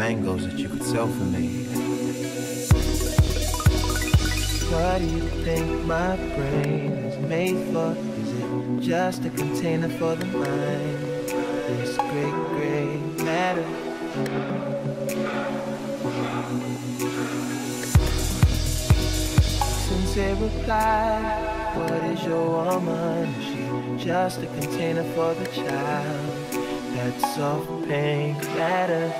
mangoes that you could sell for me. What do you think my brain is made for? Is it just a container for the mind? This great gray matter. Since Sincere reply, what is your woman? Is she just a container for the child? That soft pink matter,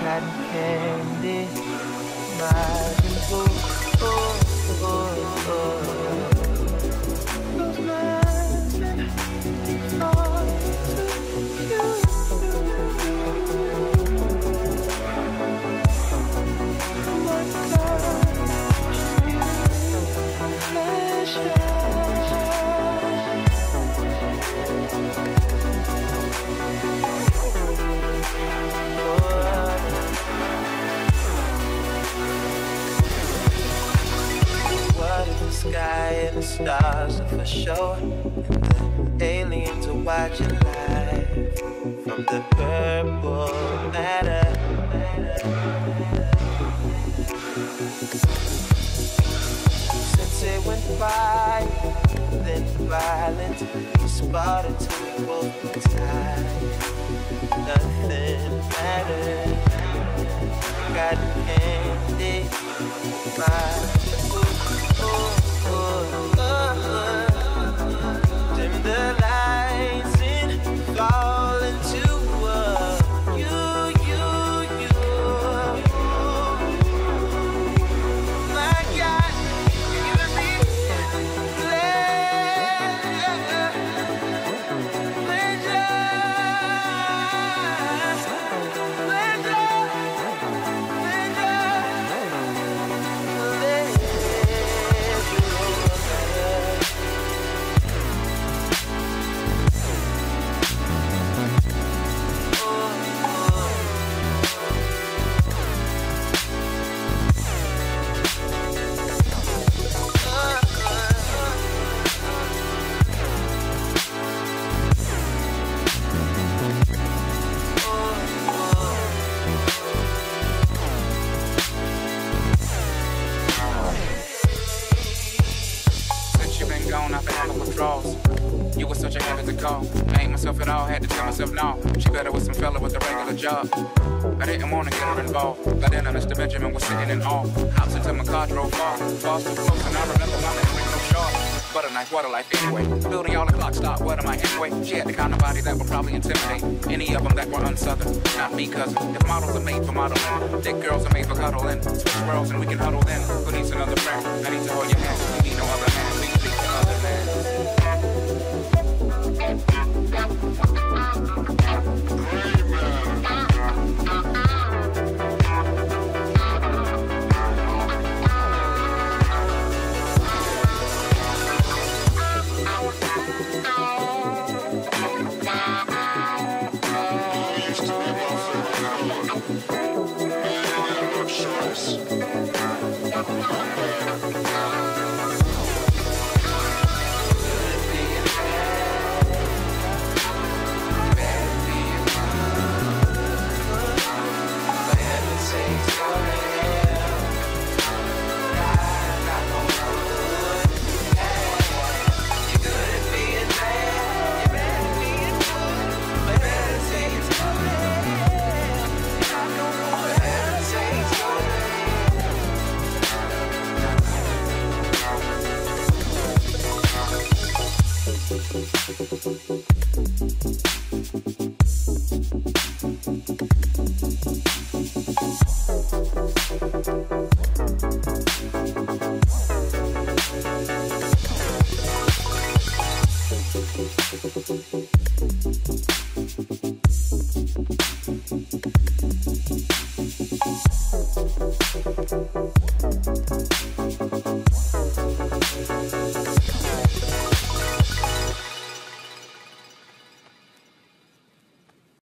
cotton candy, my boo. The stars are for sure. And the aliens are watching live from the purple matter. Since it went by, then violent, spotted to both tied. Nothing mattered. Got candy, my the job. I didn't want to get her involved. Got in and Mr. Benjamin was sitting in awe. Hops until my car drove off. Falls too close and I remember my memory no sharp. But a nice water life anyway. Building all the clock stop, what am I anyway? She had the kind of body that would probably intimidate any of them that were unsouthern. Not me, cause if models are made for modeling, thick girls are made for cuddling. Switch worlds and we can huddle then. Who needs another friend? I need to hold your hand. You need no other man. Shorts. Thank